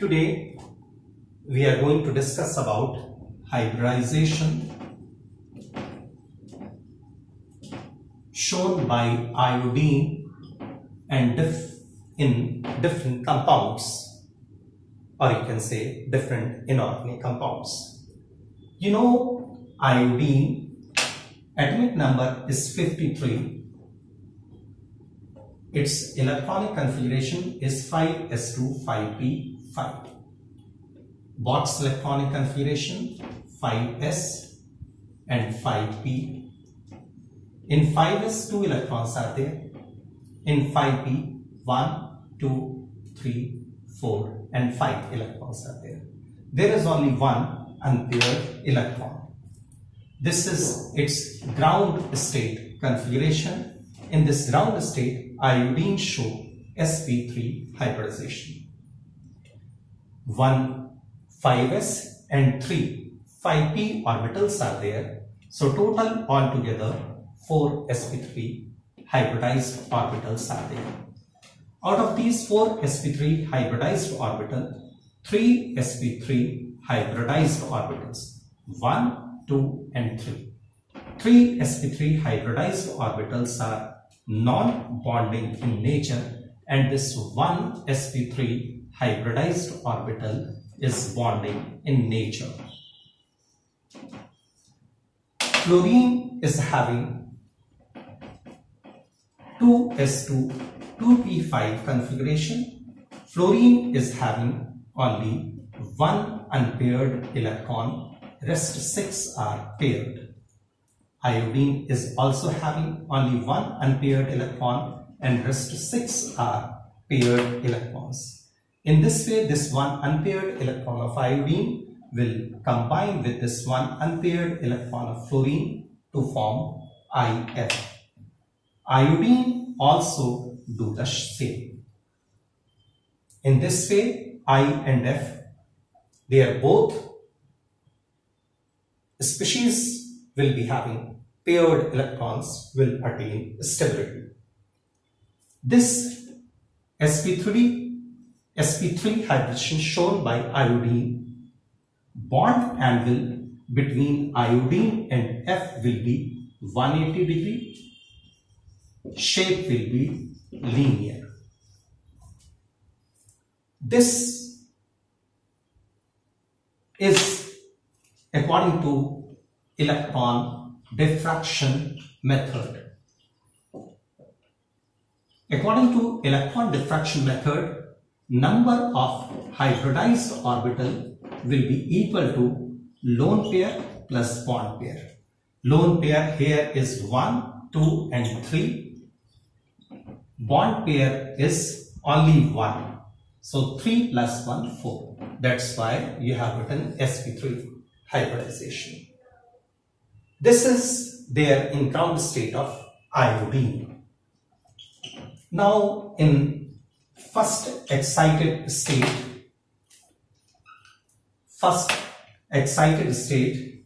Today we are going to discuss about hybridization shown by iodine and dif in different compounds or you can say different inorganic compounds. You know iodine atomic number is 53 its electronic configuration is 5s2 5p5 electronic configuration 5s and 5p in 5s two electrons are there. In 5p 1 2 3 4 and 5 electrons are there. There is only one unpaired electron. This is its ground state configuration. In this ground state, iodine show sp3 hybridization. 1 5s and 3 5p orbitals are there. So total altogether 4 sp3 hybridized orbitals are there. Out of these 4 sp3 hybridized orbital, 3 sp3 hybridized orbitals. 1 2 and 3. 3 sp3 hybridized orbitals are non-bonding in nature and this one sp3 hybridized orbital is bonding in nature. Fluorine is having 2s2 2p5 configuration. Fluorine is having only one unpaired electron rest 6 are paired. Iodine is also having only one unpaired electron and rest 6 are paired electrons. In this way, this one unpaired electron of iodine will combine with this one unpaired electron of fluorine to form IF. Iodine also do the same. In this way, I and F, they are both species will be having paired electrons will attain stability. This sp3 sp3 hybridization shown by iodine. Bond angle between iodine and F will be 180 degree. Shape will be linear. This is according to electron diffraction method. According to electron diffraction method, number of hybridized orbital will be equal to lone pair plus bond pair. Lone pair here is 1, 2 and 3. Bond pair is only 1. So 3 plus 1, 4. That's why you have written sp3 hybridization. This is there in ground state of iodine. Now in first excited state, first excited state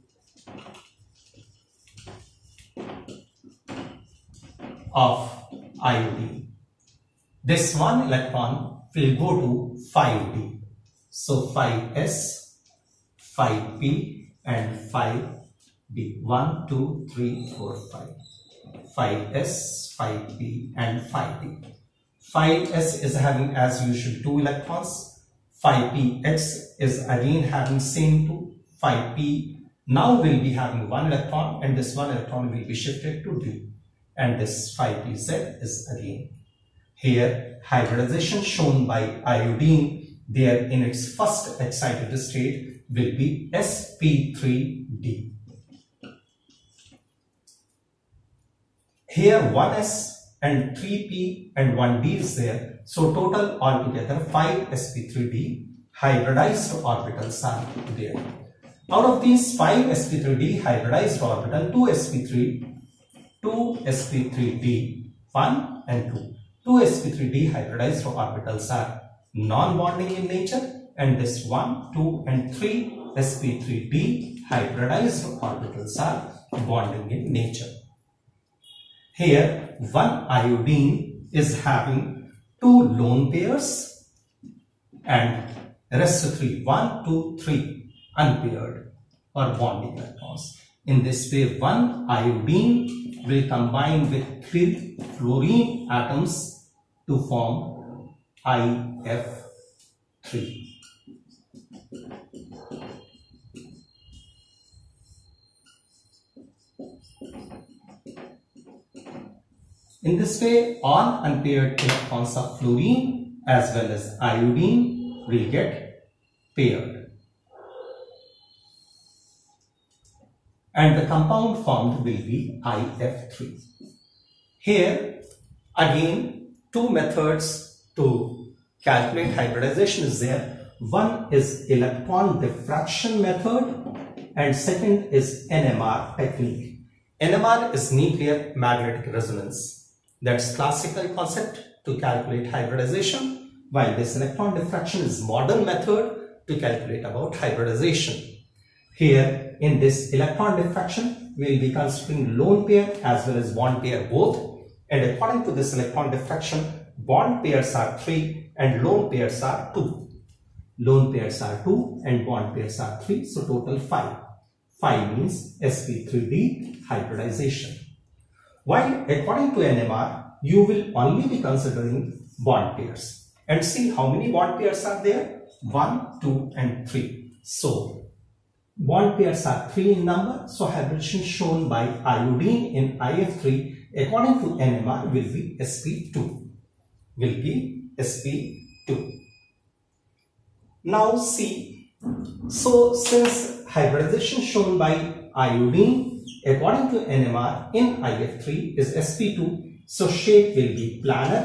of iodine. This one electron will go to 5d. So 5s 5p and 5d. 1, 2, 3, 4, 5. 5s, 5p and 5d. 5s is having as usual 2 electrons. 5px is again having same 2. 5p now will be having 1 electron and this 1 electron will be shifted to d. And this 5pz is again. Here hybridization shown by iodine there in its first excited state will be sp3d. Here 1s and 3p and 1d is there. So total altogether 5 sp3d hybridized orbitals are there. Out of these 5 sp3d hybridized orbital 2 sp3 2 sp3d 1 and 2 2 sp3d hybridized orbitals are non-bonding in nature and this 1, 2 and 3 sp3d hybridized orbitals are bonding in nature. Here one iodine is having two lone pairs and rest 3 1 2 3 unpaired or bonding electrons in this way one iodine will combine with three fluorine atoms to form if3 In this way, all unpaired electrons of fluorine as well as iodine will get paired. And the compound formed will be IF3. Here, again, two methods to calculate hybridization is there. One is electron diffraction method and second is NMR technique. NMR is nuclear magnetic resonance. That's classical concept to calculate hybridization, while this electron diffraction is modern method to calculate about hybridization. Here in this electron diffraction, we will be considering lone pair as well as bond pair both. And according to this electron diffraction, bond pairs are 3 and lone pairs are 2. Lone pairs are 2 and bond pairs are 3, so total 5. 5 means sp3d hybridization. While according to NMR, you will only be considering bond pairs. And see how many bond pairs are there? 1, 2 and 3. So, bond pairs are 3 in number. So, hybridization shown by iodine in IF3 according to NMR will be sp2. Will be sp2. Now see, so since hybridization shown by iodine according to NMR in IF3 is sp2 so shape will be planar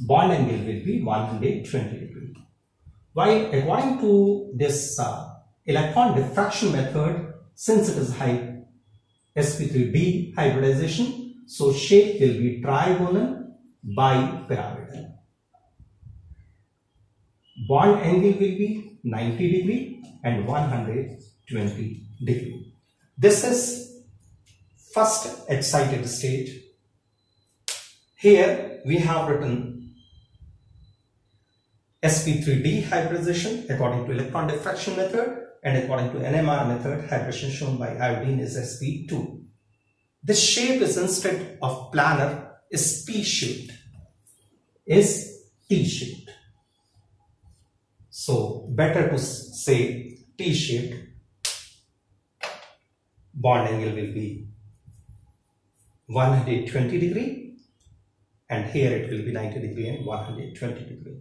bond angle will be 120 degree. While according to this uh, electron diffraction method since it is high sp3d hybridization so shape will be trigonal bipyramidal bond angle will be 90 degree and 120 degree this is first excited state. Here we have written sp3d hybridization according to electron diffraction method and according to NMR method hybridization shown by iodine is sp2. This shape is instead of planar is T-shaped is T-shaped. So better to say T-shaped bond angle will be 120 degree and here it will be 90 degree and 120 degree.